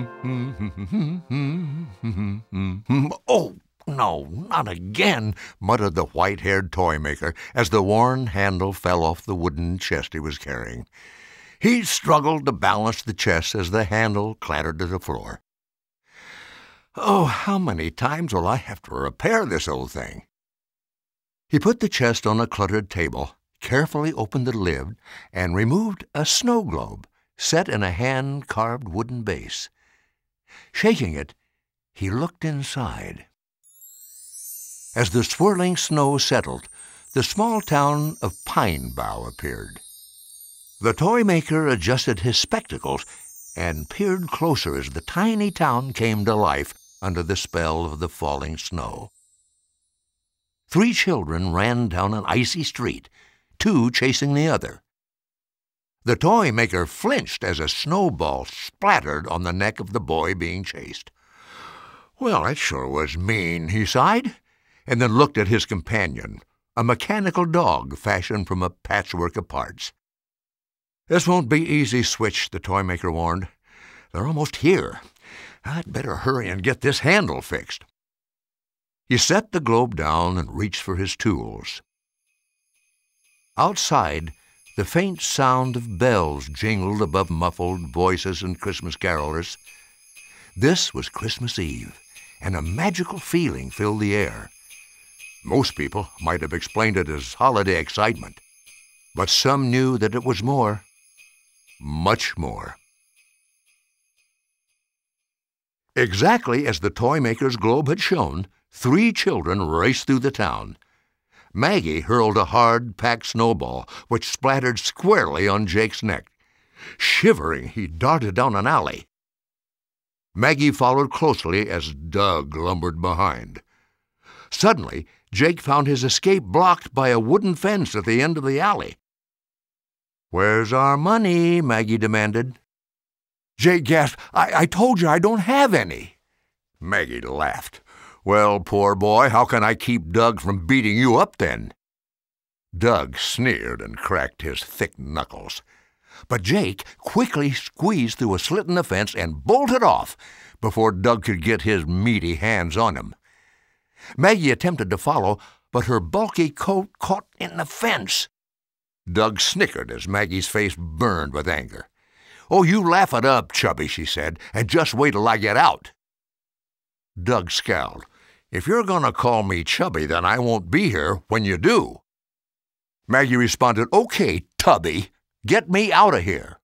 oh, no, not again, muttered the white haired toy maker as the worn handle fell off the wooden chest he was carrying. He struggled to balance the chest as the handle clattered to the floor. Oh, how many times will I have to repair this old thing? He put the chest on a cluttered table, carefully opened the lid, and removed a snow globe set in a hand carved wooden base. Shaking it, he looked inside. As the swirling snow settled, the small town of Pine Bough appeared. The toy maker adjusted his spectacles and peered closer as the tiny town came to life under the spell of the falling snow. Three children ran down an icy street, two chasing the other. The toy maker flinched as a snowball splattered on the neck of the boy being chased. Well, that sure was mean, he sighed and then looked at his companion, a mechanical dog fashioned from a patchwork of parts. This won't be easy, Switch, the toy maker warned. They're almost here. I'd better hurry and get this handle fixed. He set the globe down and reached for his tools. Outside, the faint sound of bells jingled above muffled voices and Christmas carolers. This was Christmas Eve, and a magical feeling filled the air. Most people might have explained it as holiday excitement, but some knew that it was more, much more. Exactly as the toy maker's globe had shown, three children raced through the town. Maggie hurled a hard, packed snowball, which splattered squarely on Jake's neck. Shivering, he darted down an alley. Maggie followed closely as Doug lumbered behind. Suddenly, Jake found his escape blocked by a wooden fence at the end of the alley. Where's our money? Maggie demanded. Jake gasped, I, I told you I don't have any. Maggie laughed. Well, poor boy, how can I keep Doug from beating you up then? Doug sneered and cracked his thick knuckles. But Jake quickly squeezed through a slit in the fence and bolted off before Doug could get his meaty hands on him. Maggie attempted to follow, but her bulky coat caught in the fence. Doug snickered as Maggie's face burned with anger. Oh, you laugh it up, Chubby, she said, and just wait till I get out. Doug scowled. If you're going to call me Chubby, then I won't be here when you do. Maggie responded, Okay, Tubby, get me out of here.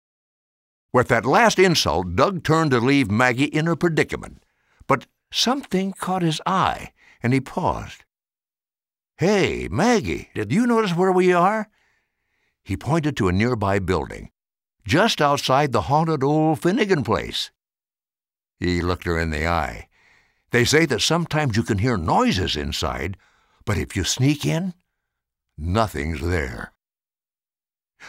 With that last insult, Doug turned to leave Maggie in her predicament. But something caught his eye and he paused. Hey, Maggie, did you notice where we are? He pointed to a nearby building, just outside the haunted old Finnagan place. He looked her in the eye. They say that sometimes you can hear noises inside, but if you sneak in, nothing's there.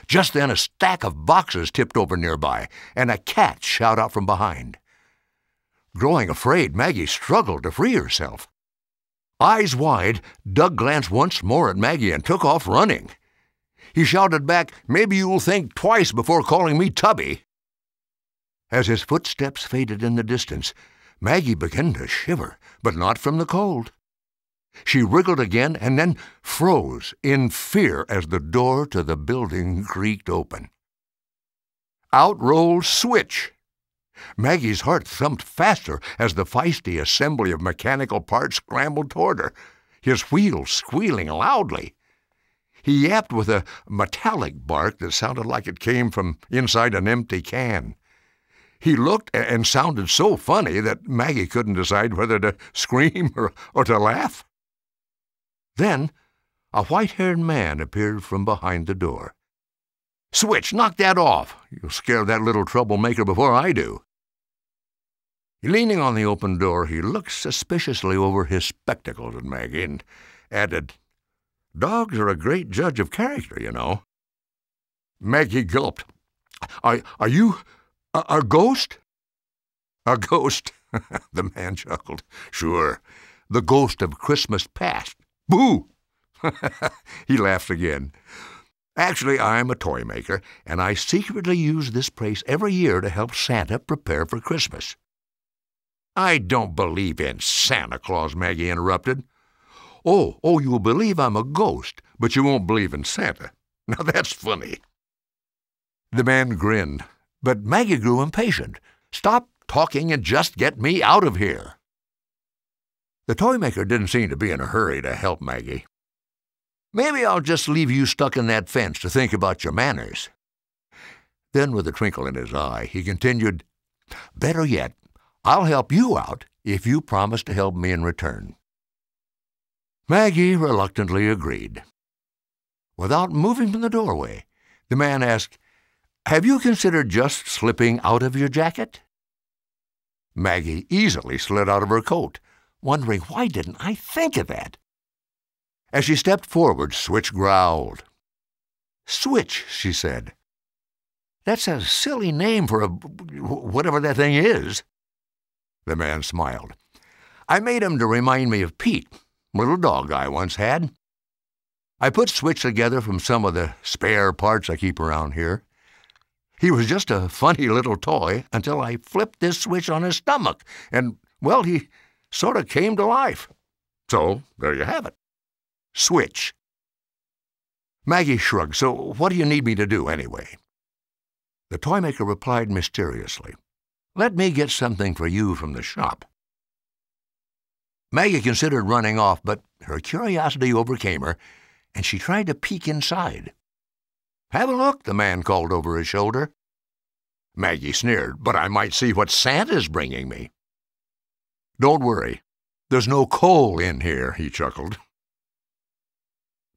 Just then, a stack of boxes tipped over nearby, and a cat shot out from behind. Growing afraid, Maggie struggled to free herself. Eyes wide, Doug glanced once more at Maggie and took off running. He shouted back, Maybe you'll think twice before calling me Tubby. As his footsteps faded in the distance, Maggie began to shiver, but not from the cold. She wriggled again and then froze in fear as the door to the building creaked open. Out rolled Switch. Maggie's heart thumped faster as the feisty assembly of mechanical parts scrambled toward her, his wheels squealing loudly. He yapped with a metallic bark that sounded like it came from inside an empty can. He looked and sounded so funny that Maggie couldn't decide whether to scream or, or to laugh. Then a white haired man appeared from behind the door. Switch, knock that off. You'll scare that little troublemaker before I do. Leaning on the open door, he looked suspiciously over his spectacles at Maggie and added, Dogs are a great judge of character, you know. Maggie gulped. Are, are you a, a ghost? A ghost, the man chuckled. Sure, the ghost of Christmas past. Boo! he laughed again. Actually, I'm a toy maker, and I secretly use this place every year to help Santa prepare for Christmas. I don't believe in Santa Claus, Maggie interrupted. Oh, oh, you'll believe I'm a ghost, but you won't believe in Santa. Now that's funny. The man grinned, but Maggie grew impatient. Stop talking and just get me out of here. The toy maker didn't seem to be in a hurry to help Maggie. Maybe I'll just leave you stuck in that fence to think about your manners. Then, with a twinkle in his eye, he continued, Better yet, I'll help you out if you promise to help me in return. Maggie reluctantly agreed. Without moving from the doorway, the man asked, Have you considered just slipping out of your jacket? Maggie easily slid out of her coat, wondering why didn't I think of that? As she stepped forward, Switch growled. Switch, she said. That's a silly name for a whatever that thing is. The man smiled. I made him to remind me of Pete, little dog I once had. I put Switch together from some of the spare parts I keep around here. He was just a funny little toy until I flipped this switch on his stomach, and, well, he sort of came to life. So, there you have it. Switch. Maggie shrugged. So, what do you need me to do, anyway? The toymaker replied mysteriously. Let me get something for you from the shop. Maggie considered running off, but her curiosity overcame her, and she tried to peek inside. Have a look, the man called over his shoulder. Maggie sneered, but I might see what Santa's bringing me. Don't worry. There's no coal in here, he chuckled.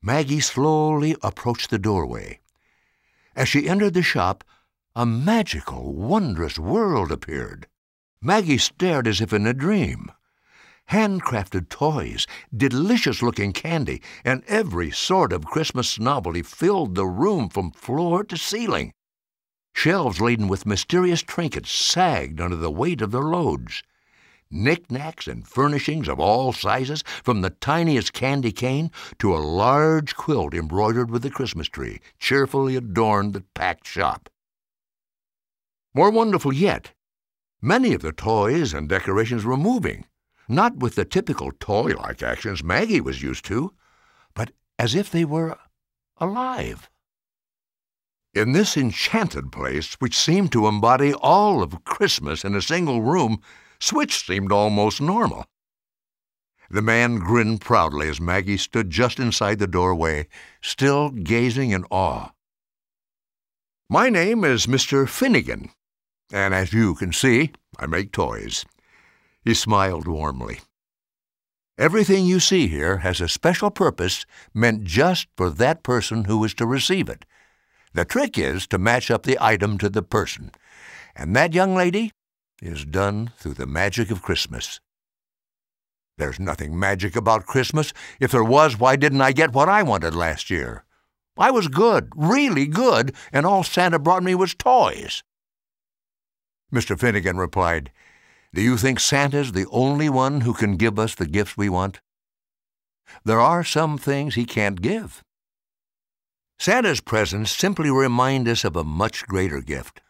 Maggie slowly approached the doorway. As she entered the shop, a magical, wondrous world appeared. Maggie stared as if in a dream. Handcrafted toys, delicious looking candy, and every sort of Christmas novelty filled the room from floor to ceiling. Shelves laden with mysterious trinkets sagged under the weight of their loads knickknacks and furnishings of all sizes, from the tiniest candy cane to a large quilt embroidered with the Christmas tree, cheerfully adorned the packed shop. More wonderful yet, many of the toys and decorations were moving, not with the typical toy-like actions Maggie was used to, but as if they were alive. In this enchanted place, which seemed to embody all of Christmas in a single room, Switch seemed almost normal. The man grinned proudly as Maggie stood just inside the doorway, still gazing in awe. My name is Mr. Finnagan, and as you can see, I make toys. He smiled warmly. Everything you see here has a special purpose meant just for that person who is to receive it. The trick is to match up the item to the person. And that young lady is done through the magic of Christmas. There's nothing magic about Christmas. If there was, why didn't I get what I wanted last year? I was good, really good, and all Santa brought me was toys. Mr. Finnagan replied, Do you think Santa's the only one who can give us the gifts we want? There are some things he can't give. Santa's presents simply remind us of a much greater gift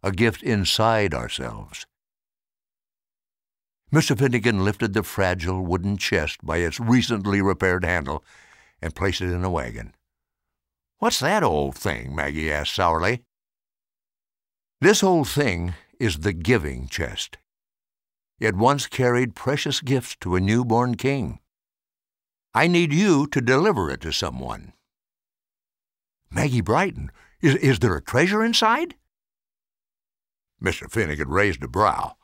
a gift inside ourselves. Mr. Finnagan lifted the fragile wooden chest by its recently repaired handle and placed it in a wagon. What's that old thing? Maggie asked sourly. This old thing is the giving chest. It once carried precious gifts to a newborn king. I need you to deliver it to someone. Maggie Brighton, is, is there a treasure inside? Mr. Finnagan raised a brow.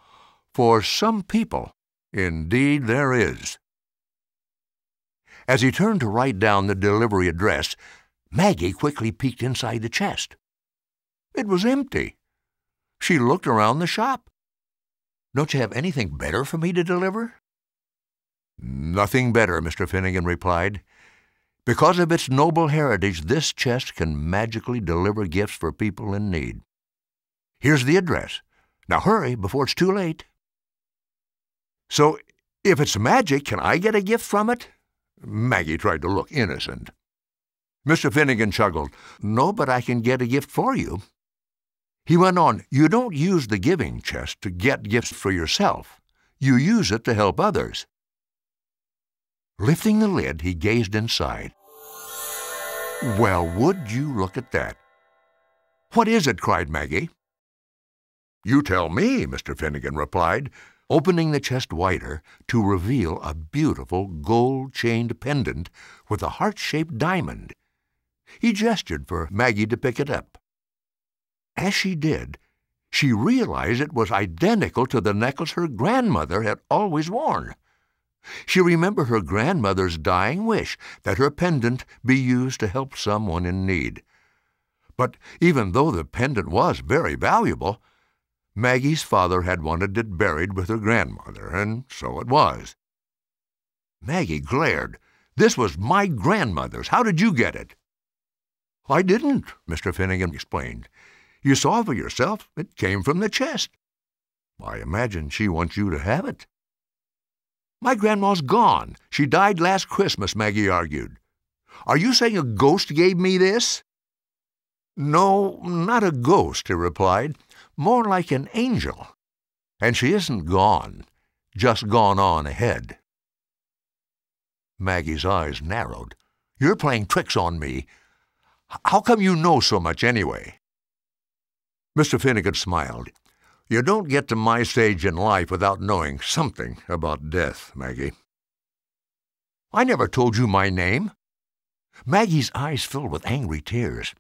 For some people, indeed there is. As he turned to write down the delivery address, Maggie quickly peeked inside the chest. It was empty. She looked around the shop. Don't you have anything better for me to deliver? Nothing better, Mr. Finnagan replied. Because of its noble heritage, this chest can magically deliver gifts for people in need. Here's the address. Now hurry before it's too late. So, if it's magic, can I get a gift from it? Maggie tried to look innocent. Mr. Finnagan chuckled. No, but I can get a gift for you. He went on, You don't use the giving chest to get gifts for yourself. you use it to help others. Lifting the lid, he gazed inside. Well, would you look at that? What is it? cried Maggie. You tell me, Mr. Finnagan replied, opening the chest wider to reveal a beautiful gold chained pendant with a heart shaped diamond. He gestured for Maggie to pick it up. As she did, she realized it was identical to the necklace her grandmother had always worn. She remembered her grandmother's dying wish that her pendant be used to help someone in need. But even though the pendant was very valuable, Maggie's father had wanted it buried with her grandmother, and so it was. Maggie glared. This was my grandmother's. How did you get it? I didn't, Mr. Finnagan explained. You saw for yourself. It came from the chest. I imagine she wants you to have it. My grandma's gone. She died last Christmas, Maggie argued. Are you saying a ghost gave me this? No, not a ghost, he replied more like an angel. And she isn't gone, just gone on ahead. Maggie's eyes narrowed. You're playing tricks on me. How come you know so much anyway? Mr. Finnagan smiled. You don't get to my stage in life without knowing something about death, Maggie. I never told you my name. Maggie's eyes filled with angry tears.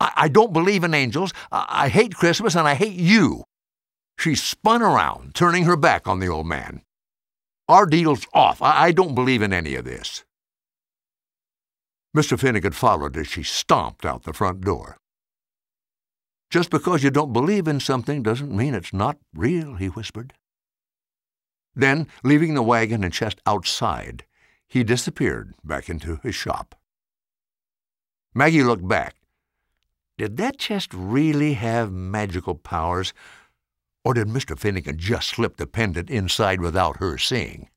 I, I don't believe in angels. I, I hate Christmas and I hate you. She spun around, turning her back on the old man. Our deal's off. I, I don't believe in any of this. Mr. Finnagan followed as she stomped out the front door. Just because you don't believe in something doesn't mean it's not real, he whispered. Then, leaving the wagon and chest outside, he disappeared back into his shop. Maggie looked back. Did that chest really have magical powers, or did Mr. Finnagan just slip the pendant inside without her seeing?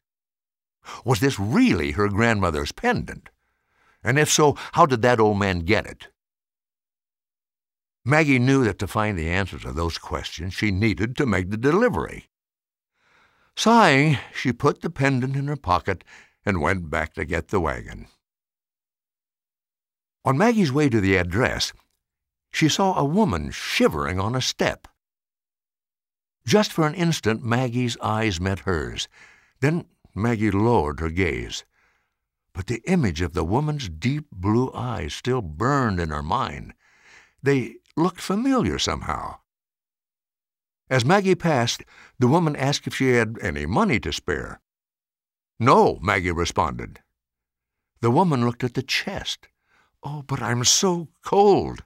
Was this really her grandmother's pendant? And if so, how did that old man get it? Maggie knew that to find the answer to those questions, she needed to make the delivery. Sighing, she put the pendant in her pocket and went back to get the wagon. On Maggie's way to the address, she saw a woman shivering on a step. Just for an instant, Maggie's eyes met hers. Then Maggie lowered her gaze. But the image of the woman's deep blue eyes still burned in her mind. They looked familiar somehow. As Maggie passed, the woman asked if she had any money to spare. No, Maggie responded. The woman looked at the chest. Oh, but I'm so cold.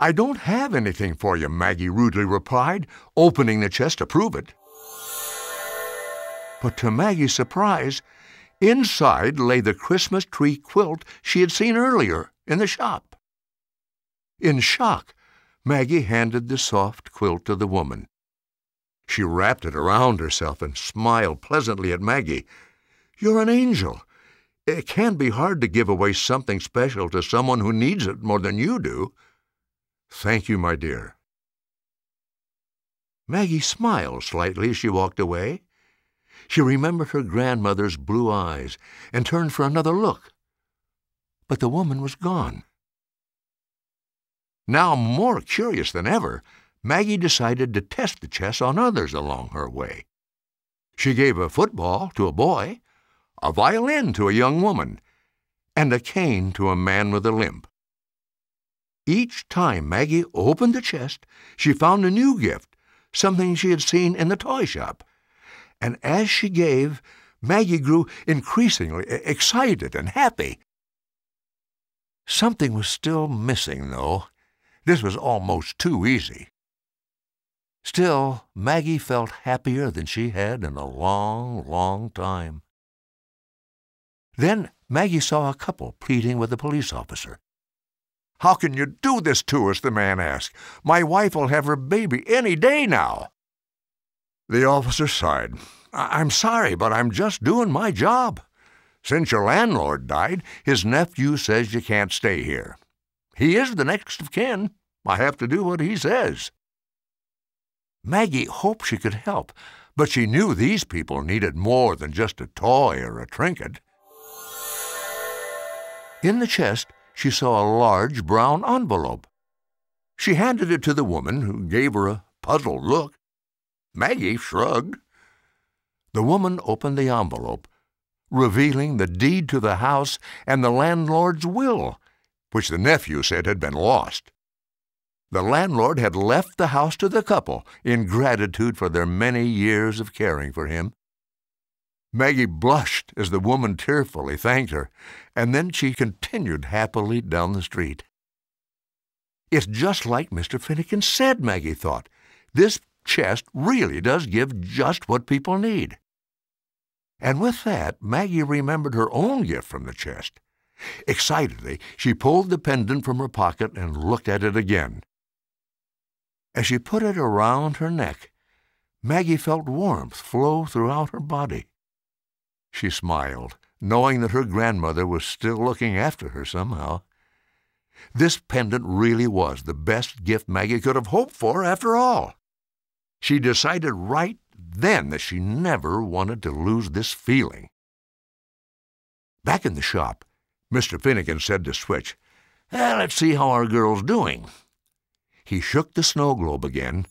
I don't have anything for you, Maggie rudely replied, opening the chest to prove it. But to Maggie's surprise, inside lay the Christmas tree quilt she had seen earlier in the shop. In shock, Maggie handed the soft quilt to the woman. She wrapped it around herself and smiled pleasantly at Maggie. You're an angel. It can't be hard to give away something special to someone who needs it more than you do. Thank you, my dear. Maggie smiled slightly as she walked away. She remembered her grandmother's blue eyes and turned for another look. But the woman was gone. Now more curious than ever, Maggie decided to test the chess on others along her way. She gave a football to a boy, a violin to a young woman, and a cane to a man with a limp. Each time Maggie opened the chest, she found a new gift, something she had seen in the toy shop. And as she gave, Maggie grew increasingly excited and happy. Something was still missing, though. This was almost too easy. Still, Maggie felt happier than she had in a long, long time. Then Maggie saw a couple pleading with a police officer. How can you do this to us? the man asked. My wife will have her baby any day now. The officer sighed. I'm sorry, but I'm just doing my job. Since your landlord died, his nephew says you can't stay here. He is the next of kin. I have to do what he says. Maggie hoped she could help, But she knew these people needed more than just a toy or a trinket. In the chest, she saw a large brown envelope. She handed it to the woman, who gave her a puzzled look. Maggie shrugged. The woman opened the envelope, revealing the deed to the house and the landlord's will, which the nephew said had been lost. The landlord had left the house to the couple in gratitude for their many years of caring for him. Maggie blushed as the woman tearfully thanked her, and then she continued happily down the street. It's just like Mr. Finnagan said, Maggie thought. This chest really does give just what people need. And with that, Maggie remembered her own gift from the chest. Excitedly, she pulled the pendant from her pocket and looked at it again. As she put it around her neck, Maggie felt warmth flow throughout her body. She smiled, knowing that her grandmother was still looking after her somehow. This pendant really was the best gift Maggie could have hoped for after all. She decided right then that she never wanted to lose this feeling. Back in the shop, Mr. Finnagan said to Switch, well, Let's see how our girl's doing. He shook the snow globe again,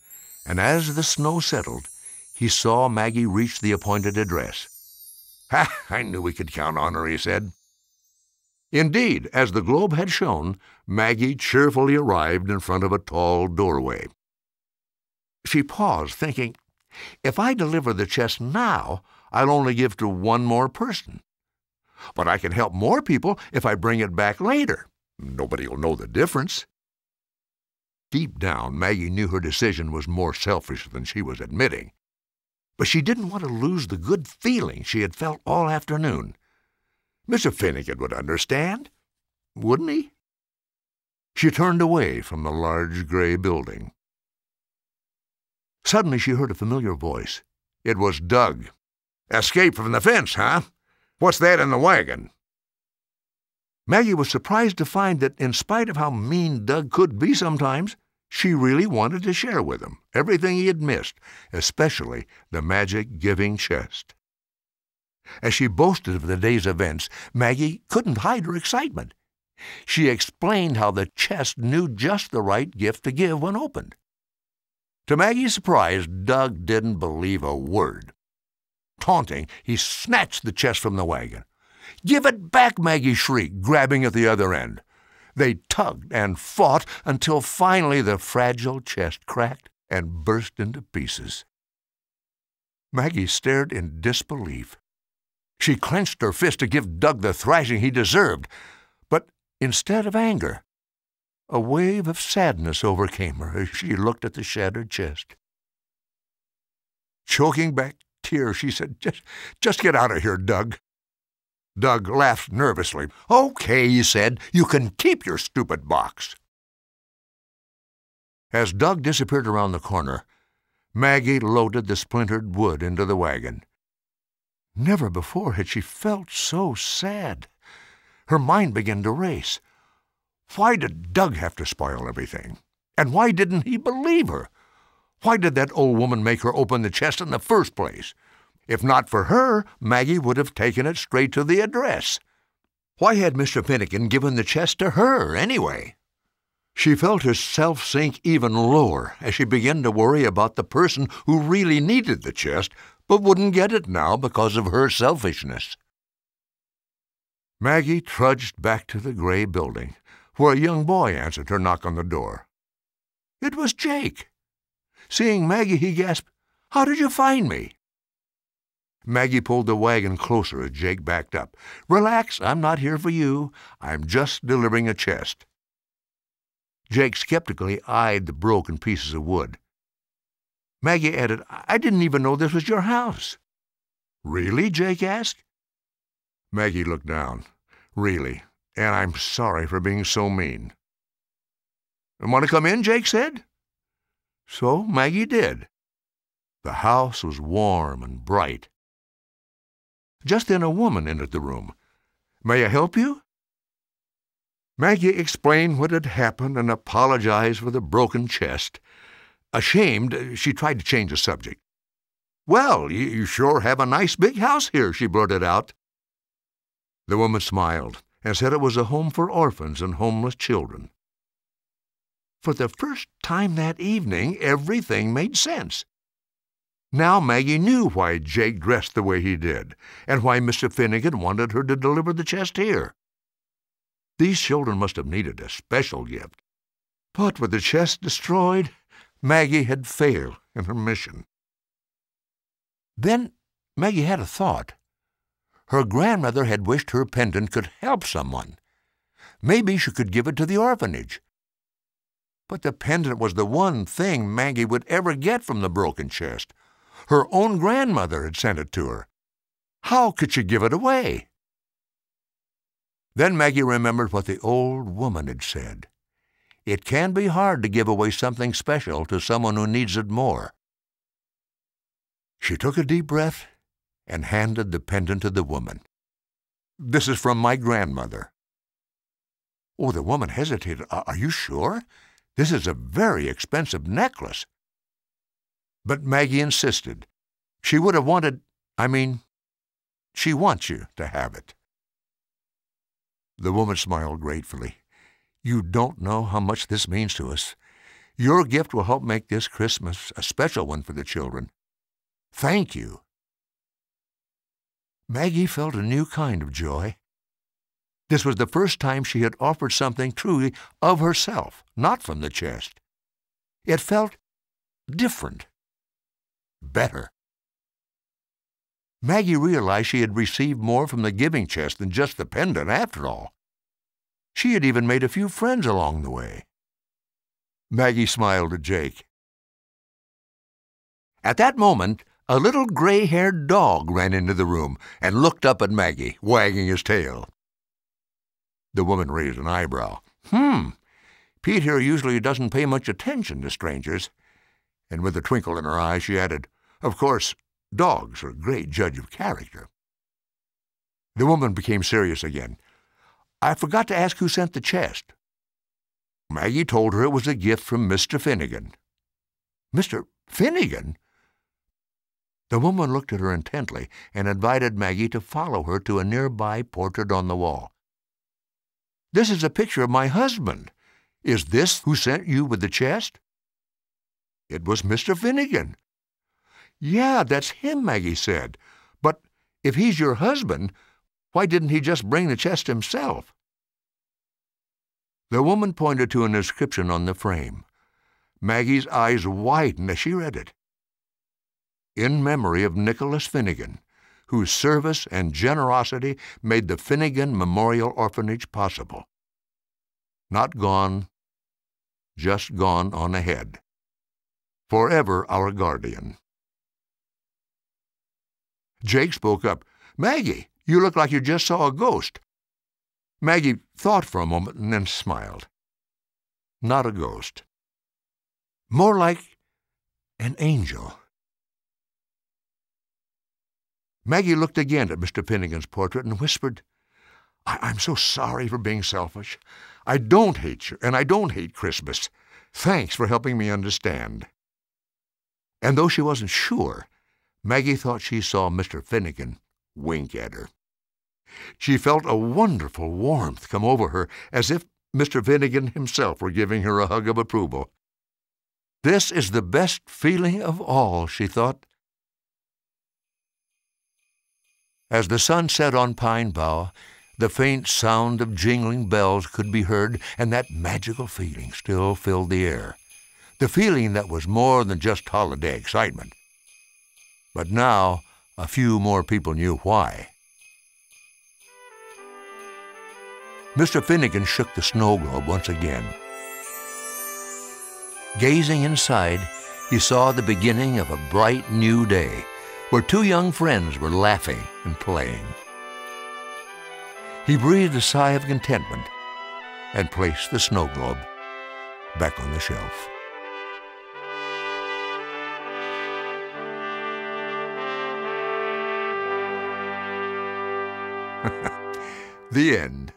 and as the snow settled, he saw Maggie reach the appointed address. Ha! I knew we could count on her, he said. Indeed, as the globe had shown, Maggie cheerfully arrived in front of a tall doorway. She paused, thinking, if I deliver the chest now, I'll only give to one more person. But I can help more people if I bring it back later. Nobody'll know the difference. Deep down, Maggie knew her decision was more selfish than she was admitting. But she didn't want to lose the good feeling she had felt all afternoon. Mr. Finnagan would understand, wouldn't he? She turned away from the large gray building. Suddenly she heard a familiar voice. It was Doug. Escape from the fence, huh? What's that in the wagon? Maggie was surprised to find that, in spite of how mean Doug could be sometimes, she really wanted to share with him everything he had missed, especially the magic giving chest. As she boasted of the day's events, Maggie couldn't hide her excitement. She explained how the chest knew just the right gift to give when opened. To Maggie's surprise, Doug didn't believe a word. Taunting, he snatched the chest from the wagon. Give it back, Maggie shrieked, grabbing at the other end. They tugged and fought until finally the fragile chest cracked and burst into pieces. Maggie stared in disbelief. She clenched her fist to give Doug the thrashing he deserved, but instead of anger, a wave of sadness overcame her as she looked at the shattered chest. Choking back tears, she said, Just, just get out of here, Doug. Doug laughed nervously. Okay, he said, you can keep your stupid box. As Doug disappeared around the corner, Maggie loaded the splintered wood into the wagon. Never before had she felt so sad. Her mind began to race. Why did Doug have to spoil everything? And why didn't he believe her? Why did that old woman make her open the chest in the first place? If not for her, Maggie would have taken it straight to the address. Why had Mr. Finnagan given the chest to her, anyway? She felt herself sink even lower as she began to worry about the person who really needed the chest but wouldn't get it now because of her selfishness. Maggie trudged back to the gray building, where a young boy answered her knock on the door. It was Jake. Seeing Maggie, he gasped, How did you find me? Maggie pulled the wagon closer as Jake backed up. Relax, I'm not here for you. I'm just delivering a chest. Jake skeptically eyed the broken pieces of wood. Maggie added, I didn't even know this was your house. Really? Jake asked. Maggie looked down. Really, and I'm sorry for being so mean. Want to come in? Jake said. So Maggie did. The house was warm and bright. Just then a woman entered the room. May I help you? Maggie explained what had happened and apologized for the broken chest. Ashamed, she tried to change the subject. Well, you, sure have a nice big house here, she blurted out. The woman smiled and said it was a home for orphans and homeless children. For the first time that evening, everything made sense. Now Maggie knew why Jake dressed the way he did, and why Mr. Finnagan wanted her to deliver the chest here. These children must have needed a special gift. But with the chest destroyed, Maggie had failed in her mission. Then Maggie had a thought. Her grandmother had wished her pendant could help someone. Maybe she could give it to the orphanage. But the pendant was the one thing Maggie would ever get from the broken chest. Her own grandmother had sent it to her. How could she give it away? Then Maggie remembered what the old woman had said. It can be hard to give away something special to someone who needs it more. She took a deep breath and handed the pendant to the woman. This is from my grandmother. Oh, the woman hesitated. Are you sure? This is a very expensive necklace. But Maggie insisted. She would have wanted, I mean, she wants you to have it. The woman smiled gratefully. You don't know how much this means to us. Your gift will help make this Christmas a special one for the children. Thank you. Maggie felt a new kind of joy. This was the first time she had offered something truly of herself, not from the chest. It felt different, better. Maggie realized she had received more from the giving chest than just the pendant, after all. She had even made a few friends along the way. Maggie smiled at Jake. At that moment, a little gray-haired dog ran into the room and looked up at Maggie, wagging his tail. The woman raised an eyebrow. Hmm, Pete here usually doesn't pay much attention to strangers. And with a twinkle in her eye, she added, Of course, dogs are a great judge of character. The woman became serious again. I forgot to ask who sent the chest. Maggie told her it was a gift from Mr. Finnagan. Mr. Finnagan? The woman looked at her intently and invited Maggie to follow her to a nearby portrait on the wall. This is a picture of my husband. Is this who sent you with the chest? It was Mr. Finnagan. Yeah, that's him, Maggie said. But if he's your husband, why didn't he just bring the chest himself? The woman pointed to an inscription on the frame. Maggie's eyes widened as she read it in memory of Nicholas Finnagan, whose service and generosity made the Finnagan Memorial Orphanage possible. Not gone, just gone on ahead. Forever our guardian. Jake spoke up. Maggie, you look like you just saw a ghost. Maggie thought for a moment and then smiled. Not a ghost. More like an angel. Maggie looked again at Mr. Finnagan's portrait and whispered, I- am so sorry for being selfish. I don't hate you, and I don't hate Christmas. Thanks for helping me understand. And though she wasn't sure, Maggie thought she saw Mr. Finnagan wink at her. She felt a wonderful warmth come over her, as if Mr. Finnagan himself were giving her a hug of approval. This is the best feeling of all, she thought. As the sun set on Pine Bough, the faint sound of jingling bells could be heard, and that magical feeling still filled the air. The feeling that was more than just holiday excitement. But now, a few more people knew why. Mr. Finnagan shook the snow globe once again. Gazing inside, he saw the beginning of a bright new day where two young friends were laughing and playing. He breathed a sigh of contentment and placed the snow globe back on the shelf. the end.